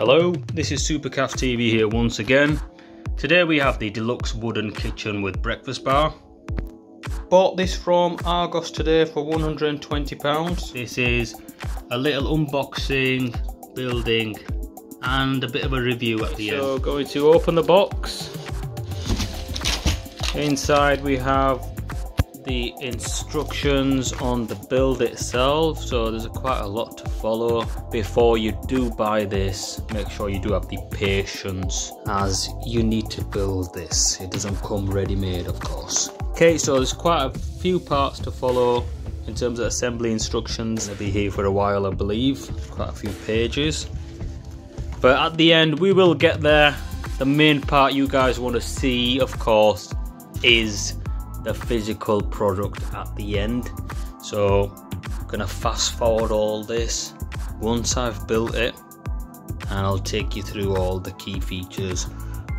Hello, this is Super Kaf TV here once again. Today we have the deluxe wooden kitchen with breakfast bar. Bought this from Argos today for £120. This is a little unboxing, building and a bit of a review at the so, end. So going to open the box. Inside we have the instructions on the build itself so there's quite a lot to follow. Before you do buy this make sure you do have the patience as you need to build this. It doesn't come ready-made of course. Okay so there's quite a few parts to follow in terms of assembly instructions. They'll be here for a while I believe. Quite a few pages. But at the end we will get there. The main part you guys want to see of course is the physical product at the end. So I'm gonna fast forward all this. Once I've built it and I'll take you through all the key features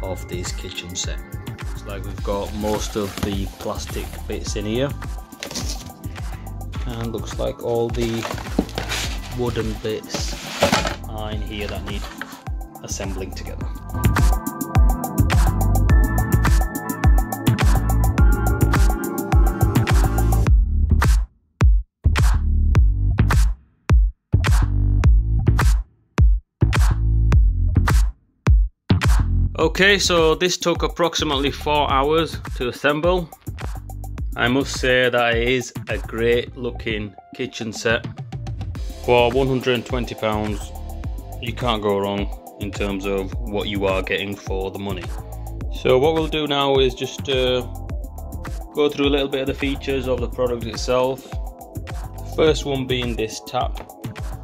of this kitchen set. It's like we've got most of the plastic bits in here. And looks like all the wooden bits are in here that need assembling together Okay, so this took approximately four hours to assemble. I must say that it is a great looking kitchen set. For £120, you can't go wrong in terms of what you are getting for the money. So what we'll do now is just uh, go through a little bit of the features of the product itself. First one being this tap.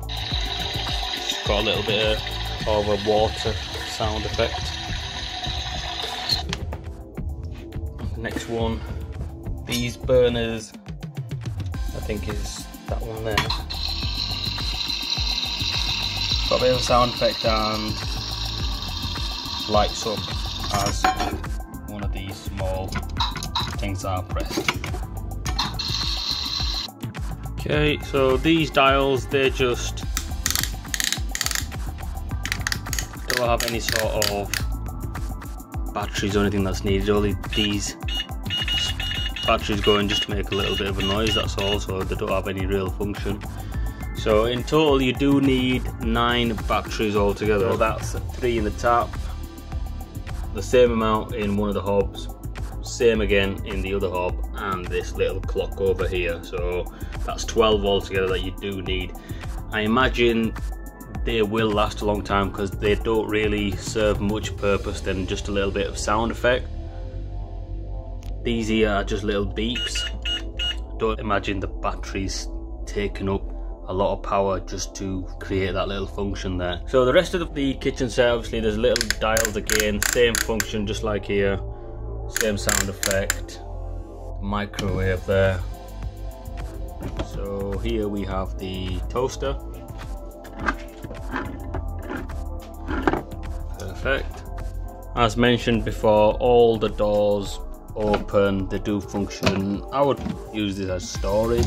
It's got a little bit of a water sound effect. Next one these burners I think is that one there. Got a bit of a sound effect and lights up as one of these small things are pressed. Okay so these dials they just don't have any sort of batteries or anything that's needed only these batteries going just to make a little bit of a noise that's all so they don't have any real function. So in total you do need nine batteries altogether. So that's three in the tap the same amount in one of the hobs same again in the other hob and this little clock over here. So that's 12 altogether that you do need. I imagine they will last a long time because they don't really serve much purpose than just a little bit of sound effect these here are just little beeps. Don't imagine the batteries taking up a lot of power just to create that little function there. So the rest of the kitchen set, obviously there's little dials again, same function just like here, same sound effect, microwave there. So here we have the toaster. As mentioned before, all the doors open they do function. I would use this as storage.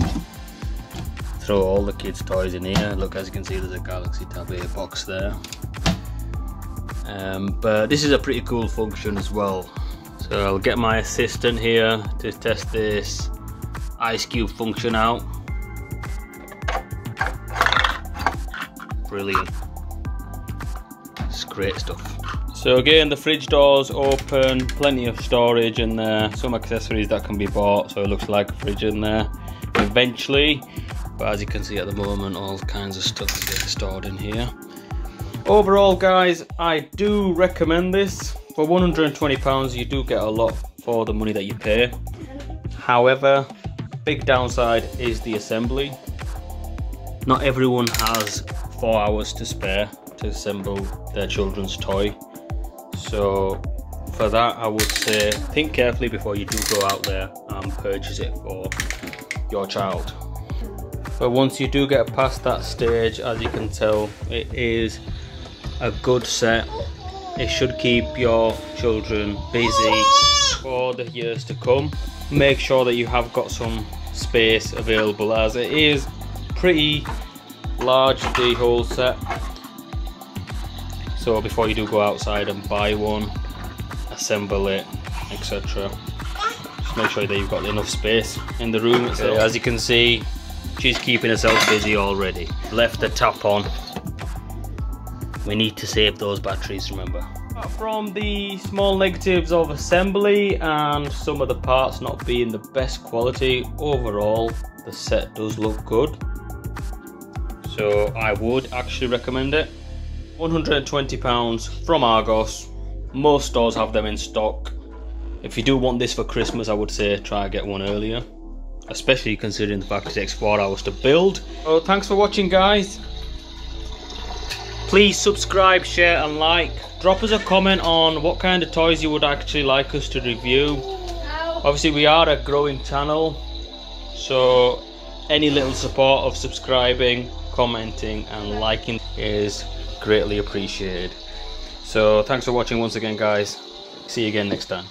Throw all the kids toys in here. Look as you can see there's a galaxy tab a box there. Um, but this is a pretty cool function as well. So I'll get my assistant here to test this ice cube function out. Brilliant it's great stuff so again, the fridge doors open, plenty of storage in there, some accessories that can be bought, so it looks like a fridge in there eventually. But as you can see at the moment, all kinds of stuff is getting stored in here. Overall, guys, I do recommend this. For £120, you do get a lot for the money that you pay. However, big downside is the assembly. Not everyone has four hours to spare to assemble their children's toy. So for that, I would say think carefully before you do go out there and purchase it for your child. But once you do get past that stage, as you can tell, it is a good set. It should keep your children busy for the years to come. Make sure that you have got some space available as it is pretty large the whole set So before you do go outside and buy one, assemble it, etc. Just make sure that you've got enough space in the room itself. As you can see, she's keeping herself busy already. Left the tap on. We need to save those batteries, remember. From the small negatives of assembly and some of the parts not being the best quality, overall the set does look good. So I would actually recommend it. £120 from Argos. Most stores have them in stock. If you do want this for Christmas, I would say try and get one earlier. Especially considering the fact it takes 4 hours to build. So thanks for watching guys. Please subscribe, share and like. Drop us a comment on what kind of toys you would actually like us to review. Obviously we are a growing channel. So any little support of subscribing, commenting and liking is greatly appreciated. So thanks for watching once again guys. See you again next time.